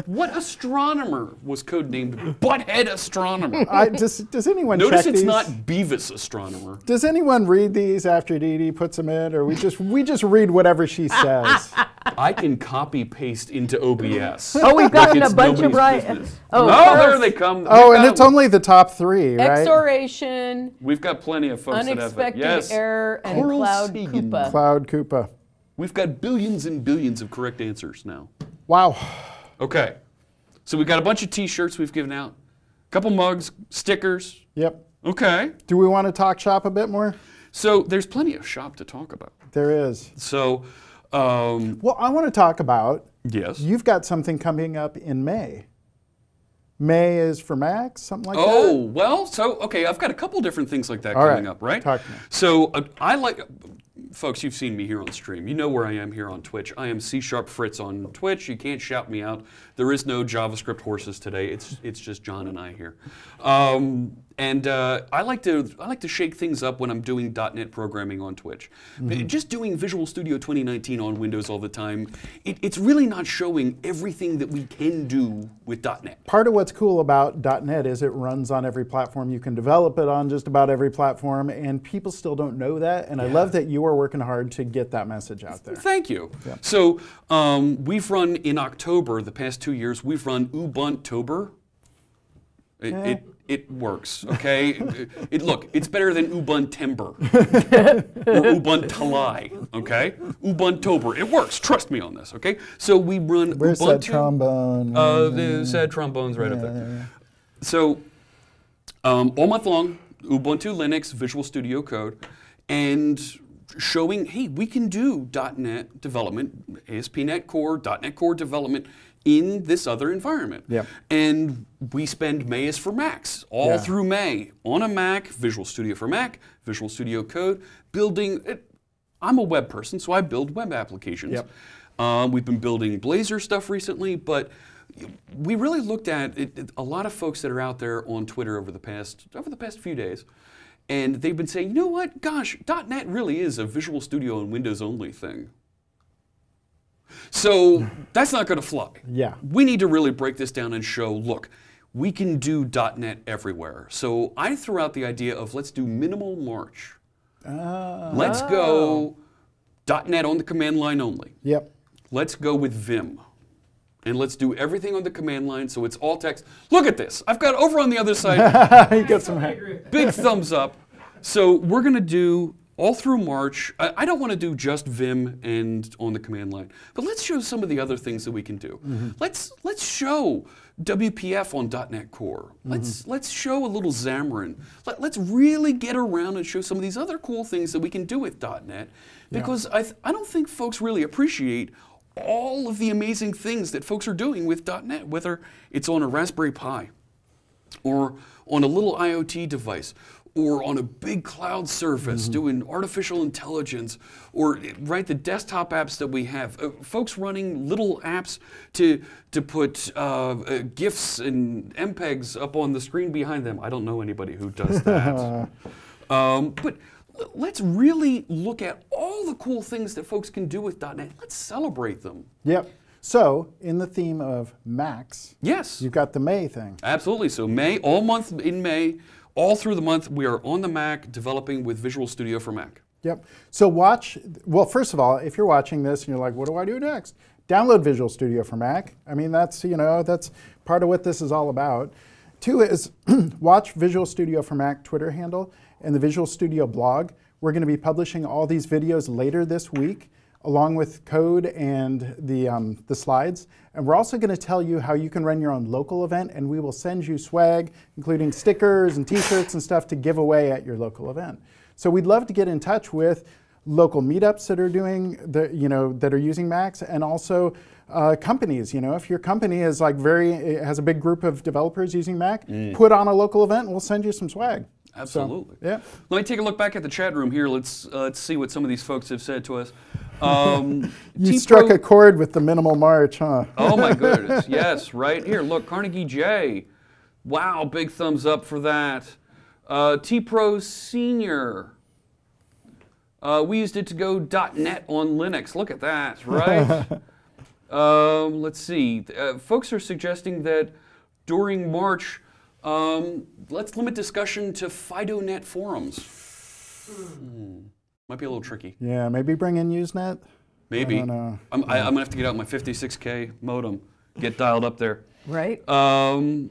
What astronomer was codenamed Butthead Astronomer? I, does, does anyone Notice check it's these? not Beavis Astronomer. Does anyone read these after Dee Dee puts them in, or we just we just read whatever she says? I can copy paste into OBS. Oh, we've gotten Like a bunch of right. business. Oh, no, there they come. oh, We've and it's them. only the top three, right? Exoration, We've got plenty of folks that have it. unexpected Yes. error, and Coral cloud Sagan. Koopa. Cloud Koopa. We've got billions and billions of correct answers now. Wow. Okay. So we've got a bunch of t-shirts we've given out. A couple mugs, stickers. Yep. Okay. Do we want to talk shop a bit more? So there's plenty of shop to talk about. There is. So um, Well, I want to talk about yes. you've got something coming up in May. May is for Max, something like Oh, that. Oh, well, so, okay, I've got a couple different things like that All coming right. up, right? Talk to me. So, uh, I like, folks, you've seen me here on stream. You know where I am here on Twitch. I am C Sharp Fritz on Twitch. You can't shout me out. There is no JavaScript horses today. It's it's just John and I here. Um, and uh, I like to I like to shake things up when I'm doing .NET programming on Twitch. But Just doing Visual Studio 2019 on Windows all the time, it, it's really not showing everything that we can do with .NET. Part of what's cool about .NET is it runs on every platform. You can develop it on just about every platform, and people still don't know that. And I love that you are working hard to get that message out there. Thank you. So um, we've run in October, the past two years, we've run Ubuntober. It, it, it works, okay? it, it- look, it's better than Ubuntu Timber or Ubuntalai, okay? Ubuntober, it works. Trust me on this, okay? So we run Where's Ubuntu. that trombone? Uh, the sad trombones right up there. So, um, all month long, Ubuntu Linux, Visual Studio Code, and showing, hey, we can do .NET development, ASP.NET Core, .NET Core development in this other environment. Yep. And we spend May is for Macs, all Yeah. through May, on a Mac, Visual Studio for Mac, Visual Studio Code, building. It, I'm a web person, so I build web applications. Yep. Um, we've been building Blazor stuff recently, but we really looked at it, it- a lot of folks that are out there on Twitter over the past over the past few days, and they've been saying, you know what, gosh, .NET really is a Visual Studio and Windows only thing. So that's not going to fly. Yeah. We need to really break this down and show, look, we can do .NET everywhere. So I threw out the idea of let's do minimal March. Oh. Let's go oh. .NET on the command line only. Yep. Let's go with Vim. And let's do everything on the command line so it's all text. Look at this. I've got over on the other side, you get some. big thumbs up. So we're going to do all through March. I, I don't want to do just Vim and on the command line, but let's show some of the other things that we can do. Mm-hmm. Let's let's show WPF on .NET Core. Mm-hmm. Let's let's show a little Xamarin. Let, let's really get around and show some of these other cool things that we can do with .NET because I th- I don't think folks really appreciate all of the amazing things that folks are doing with .NET, whether it's on a Raspberry Pi or on a little IoT device, or on a big cloud surface doing artificial intelligence, or right the desktop apps that we have. Uh, folks running little apps to to put uh, uh, gifs and MPEGs up on the screen behind them. I don't know anybody who does that. um, but let's really look at all the cool things that folks can do with .NET. Let's celebrate them. Yep. So, in the theme of Max, Yes. you've got the May thing. Absolutely. So May, all month in May, all through the month, we are on the Mac developing with Visual Studio for Mac. Yep. So watch. Well, first of all, if you're watching this and you're like, "What do I do next?" Download Visual Studio for Mac. I mean, that's you know that's part of what this is all about. Two is watch Visual Studio for Mac Twitter handle and the Visual Studio blog. We're going to be publishing all these videos later this week, along with code and the um, the slides. And we're also going to tell you how you can run your own local event, and we will send you swag, including stickers and T-shirts and stuff to give away at your local event. So we'd love to get in touch with local meetups that are doing the, you know, that are using Macs, and also uh, companies. You know, if your company is like very has a big group of developers using Mac, put on a local event, and we'll send you some swag. Absolutely. yeah. Let me take a look back at the chat room here. Let's uh, let's see what some of these folks have said to us. Um, You struck a chord with the minimal march, huh? Oh my goodness! Yes, right here. Look, Carnegie J. Wow, big thumbs up for that. Uh, T Pro Senior. Uh, we used it to go .NET on Linux. Look at that, right? um, let's see. Uh, folks are suggesting that during March, um, let's limit discussion to FidoNet forums. Hmm. Might be a little tricky. Yeah, maybe bring in Usenet. Maybe. don't know. I'm, I, I'm gonna have to get out my 56k modem, get dialed up there. Right? Um,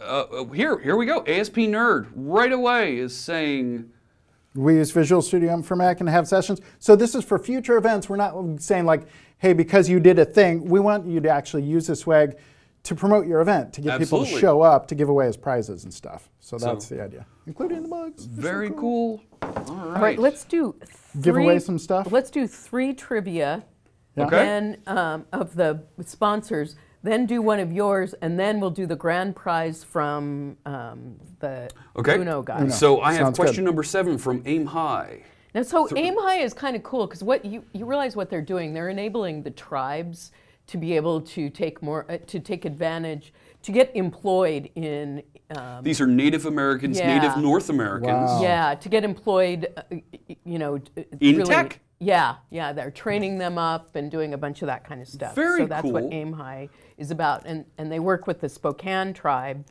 uh, here, here we go. ASP Nerd right away is saying, We use Visual Studio for Mac and have sessions. So this is for future events. We're not saying like, hey, because you did a thing, we want you to actually use this swag to promote your event, to get people to show up, to give away as prizes and stuff. So So- that's the idea, including the bugs. Very cool. All right. All right, let's do Give away some stuff? Let's do three trivia, Yeah. Okay. then um, of the sponsors, then do one of yours, and then we'll do the grand prize from um, the Okay. Uno guy. So I have Sounds question good. number seven from Aim High. Now, so Aim High is kind of cool because what you, you realize what they're doing. They're enabling the tribes to be able to take more uh, to take advantage to get employed in. Um, These are Native Americans, Yeah. Native North Americans. Wow. yeah, to get employed, uh, y- y- you know, d- In really- tech? Yeah, yeah, they're training them up and doing a bunch of that kind of stuff. Very so that's what. Aim High is about, and and they work with the Spokane tribe.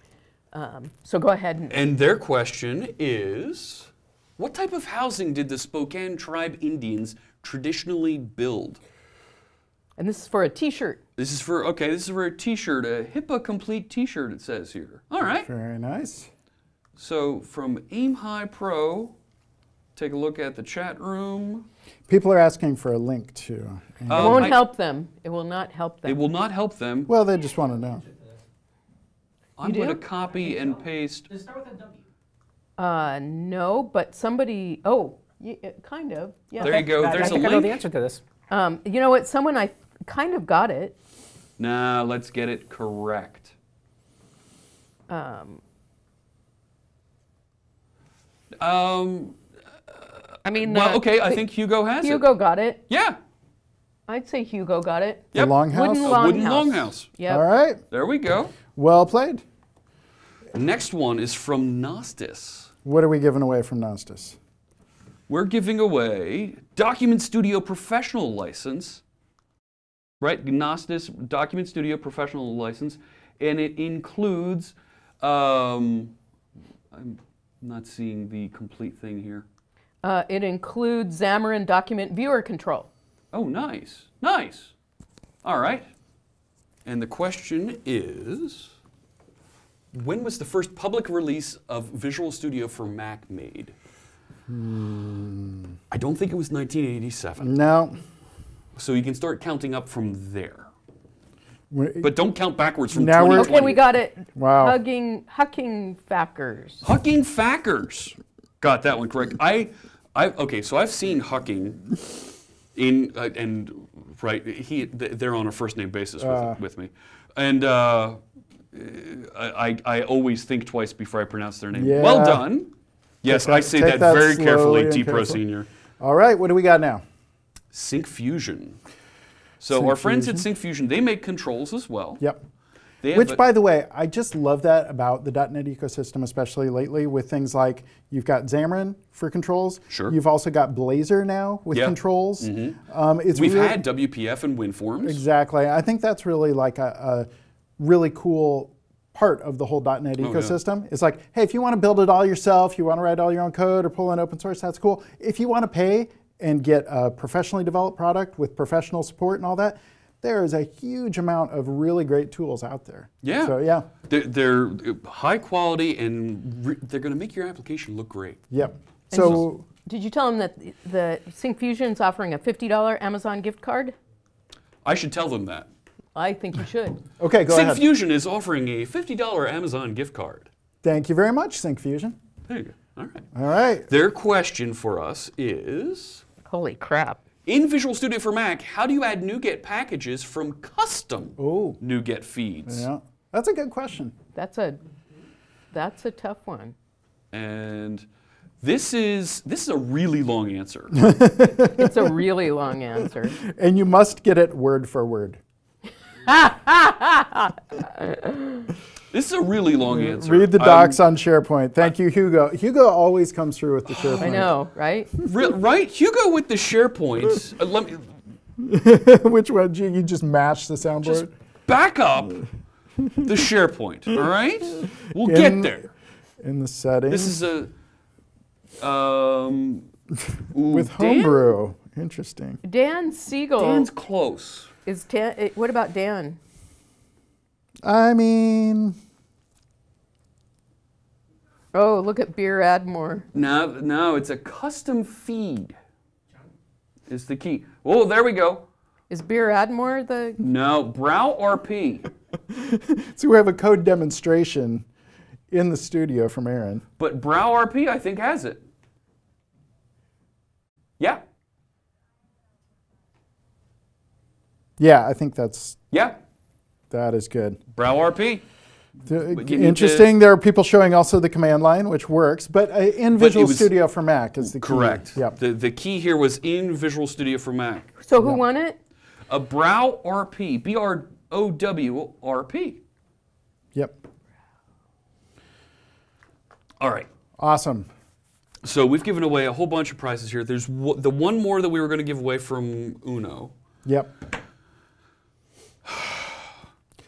Um, so go ahead and And their question is, what type of housing did the Spokane Tribe Indians traditionally build? And this is for a T-shirt. This is for okay. This is for a T-shirt, a HIPAA complete T-shirt. It says here. All right. Very nice. So from Aim High Pro, take a look at the chat room. People are asking for a link to. It Um, won't I- help them. It will not help them. It will not help them. Well, they just want to know. I'm You going to copy and paste. Does it start with a W? Uh, no, but somebody. Oh, y- uh, kind of. Yeah. There you go. I, There's I a think I know the answer to this. Um, you know what? Someone I kind of got it. Nah, let's get it correct. Um, Um, I mean, well, the- okay. I the- think Hugo has Hugo it. got it. Yeah. I'd say Hugo got it. Yep. The longhouse. Wooden longhouse. wooden longhouse. Yep. All right. There we go. Well played. Next one is from Gnostice. What are we giving away from Gnostice? We're giving away Document Studio Professional License, right? Gnostice Document Studio Professional License, and it includes. Um, I'm not seeing the complete thing here. Uh, it includes Xamarin Document Viewer Control. Oh, nice, nice. All right. And the question is, when was the first public release of Visual Studio for Mac made? I don't think it was 1987. No. So you can start counting up from there. But don't count backwards from Now we're- Okay, we got it. Wow. Hugging, hucking fackers. Hucking Fackers. Got that one correct. I, I okay. So I've seen Hucking in uh, and right. He they're on a first name basis with, Uh. with me, and uh, I, I I always think twice before I pronounce their name. Yeah. Well done. Yes, Take I that- say that, that very carefully. and T Pro. Senior. All right. What do we got now? Syncfusion. So Sync our friends at Fusion. Syncfusion, they make controls as well. Yep. They Which, a- by the way, I just love that about the .NET ecosystem, especially lately with things like you've got Xamarin for controls. Sure. You've also got Blazor now with Yep. controls. Um, it's we've really- had WPF and WinForms. Exactly. I think that's really like a, a really cool part of the whole .NET Oh, yeah. ecosystem. It's like, hey, if you want to build it all yourself, you want to write all your own code or pull in open source, that's cool. If you want to pay and get a professionally developed product with professional support and all that, there is a huge amount of really great tools out there. Yeah. So yeah. They're, they're high quality and re- they're going to make your application look great. Yep. So Did you tell them that the- the Syncfusion's offering a $50 Amazon gift card? I should tell them that. I think you should. okay, go Sync ahead. Fusion is offering a $50 Amazon gift card. Thank you very much, Syncfusion. There you go. All right. All right. Their question for us is Holy crap. In Visual Studio for Mac, how do you add NuGet packages from custom Oh. NuGet feeds? Yeah. That's a good question. That's a that's a tough one. And this is this is a really long answer. It's a really long answer. And you must get it word for word. this is a really long answer. Read the Um, docs on SharePoint. Thank you, Hugo. Hugo always comes through with the SharePoint. I know, right? Re- right? Hugo with the SharePoint. Uh, let me Which one? You you just match the soundboard? just back up the SharePoint. All right, we'll In- get there. in the settings This is a um ooh, with Dan- Homebrew. Interesting. Dan Siegel Dan's close. Is. Dan, eh, what about Dan? I mean, Oh, look at Beer Admore. No, no, it's a custom feed. Is the key. Oh, there we go. Is Beer Admore the? No, Brow RP. so we have a code demonstration in the studio from Aaron. But Brow RP, I think, has it. Yeah, Yeah, I think that's yeah. that is good. Brow RP. The- But you need interesting. There are people showing also the command line, which works, but uh, in Visual was- Studio for Mac is the key. Correct. Yep. The, the key here was in Visual Studio for Mac. So who won it? A Brow RP. B R O W R P. Yep. All right. Awesome. So we've given away a whole bunch of prizes here. There's w- the one more that we were going to give away from Uno. Yep.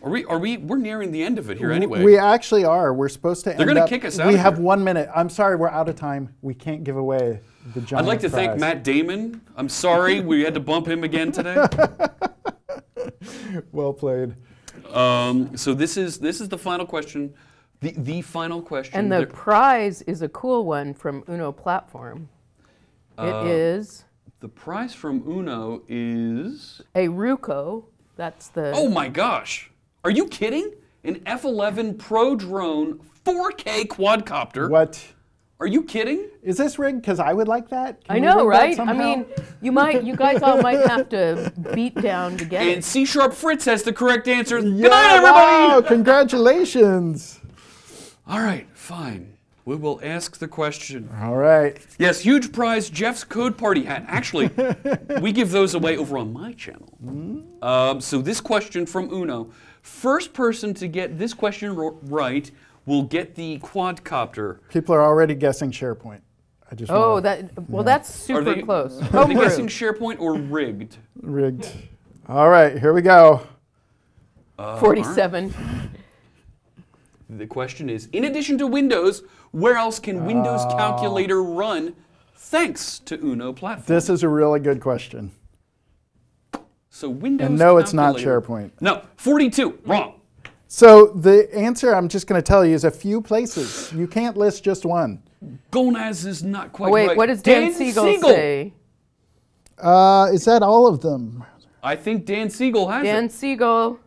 Are we? Are we? We're nearing the end of it here anyway. We actually are. We're supposed to. They're gonna kick us out We of have here. one minute. I'm sorry, we're out of time. We can't give away the giant I'd like to thank. Matt Damon. I'm sorry we had to bump him again today. Well played. Um, so this is this is the final question, the the final question. And the There- prize is a cool one from Uno Platform. It is the prize from Uno is a Ruko. That's the. oh my gosh, are you kidding? An F11 Pro drone 4K quadcopter. What Are you kidding? is this rigged? Because I would like that. Can I know, right? I mean, you might, you guys all might have to beat down to get And it. C Sharp Fritz has the correct answer. Good night, everybody. wow, congratulations. All right, fine. We will ask the question. All right. Yes, huge prize, Jeff's Code Party hat. Actually, we give those away over on my channel. Um, so this question from Uno. First person to get this question ro- right will get the quadcopter. People are already guessing SharePoint. I just Oh, wanna- that. Well, that's Are super they, close. Are they Homebrew. guessing SharePoint or rigged? rigged. All right, here we go. Forty-seven. The question is, in addition to Windows, where else can Windows Calculator run thanks to Uno platform? This is a really good question. so Windows And no, it's not SharePoint. No, 42, wrong. So the answer I'm just going to tell you is a few places. You can't list just one. Gonaz is not quite Oh, wait, right. what does Dan, Siegel, say? Uh, is that all of them? I think Dan Siegel has Dan it. Dan Siegel.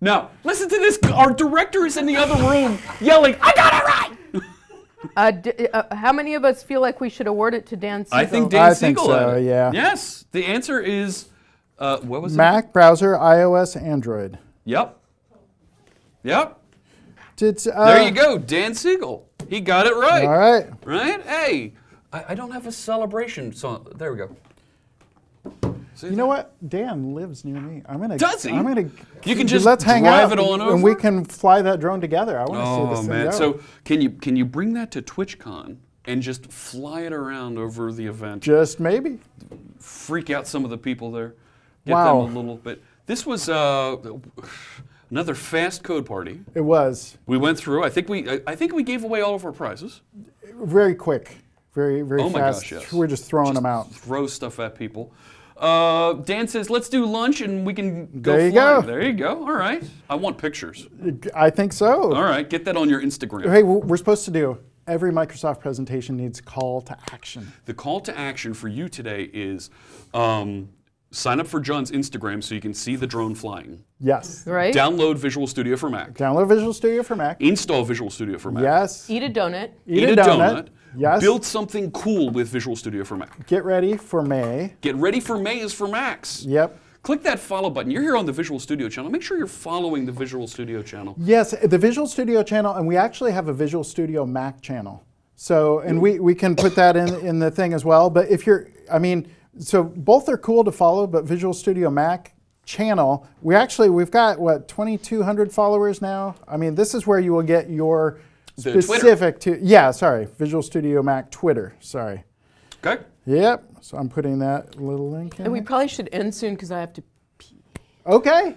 No, listen to this. Our director is in the other room yelling, I got it right! Uh, d- uh, how many of us feel like we should award it to Dan Siegel? I think Dan I think Siegel so, yeah. Yes, the answer is, uh, what was it? Mac, browser, iOS, Android. Yep. Yep. Did, uh, There you go, Dan Siegel. He got it right. All right. Right? Hey, I, I don't have a celebration song. There we go. See You know what? Dan lives near me. I'm gonna. Does he? I'm gonna. You can just let's hang drive out it on and we can fly that drone together. I want to see Oh this thing man! So can you can you bring that to TwitchCon and just fly it around over the event? just maybe. freak out some of the people there, get Wow. them a little bit. This was uh, another fast code party. It was We went through. I think we I, I think we gave away all of our prizes. very quick, very very Oh my fast. gosh! Yes. We're just throwing them out. Throw stuff at people. Uh, Dan says, "Let's do lunch and we can go." There you flying." go. There you go. All right. I want pictures. I think so. All right. Get that on your Instagram. Hey, we're supposed to do. Every Microsoft presentation needs call to action. The call to action for you today is um, sign up for John's Instagram so you can see the drone flying. Yes. Right? Download Visual Studio for Mac. Download Visual Studio for Mac. Install Visual Studio for Mac. Yes. Eat a donut. Eat, a, donut. Yes. Build something cool with Visual Studio for Mac. Get ready for May. Get ready for May is for Macs. Yep. click that follow button. You're here on the Visual Studio channel. Make sure you're following the Visual Studio channel. Yes, the Visual Studio channel, and we actually have a Visual Studio Mac channel. So, and we, we can put that in, in the thing as well. But if you're, I mean, so both are cool to follow, but Visual Studio Mac channel, we actually, we've got what, 2,200 followers now? I mean, this is where you will get your The Twitter. specific to, yeah, sorry, Visual Studio Mac Twitter, sorry. Okay? Yep, so I'm putting that little link in. And we probably should end soon because I have to. Pee okay,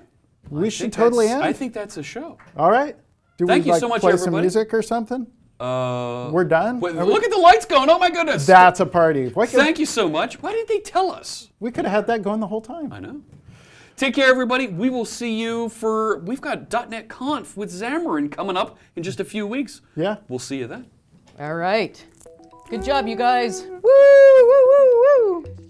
we I should totally end. I think that's a show. All right. Do Thank we you like so much, play some music or something? Uh, We're done? wait, Are we- look at the lights going. Oh my goodness. That's a party. What Thank you so much. Why didn't they tell us? we could have had that going the whole time. I know. Take care, everybody. We will see you for, we've got .NET Conf with Xamarin coming up in just a few weeks. Yeah. We'll see you then. All right. Good job, you guys. Woo, woo, woo, woo.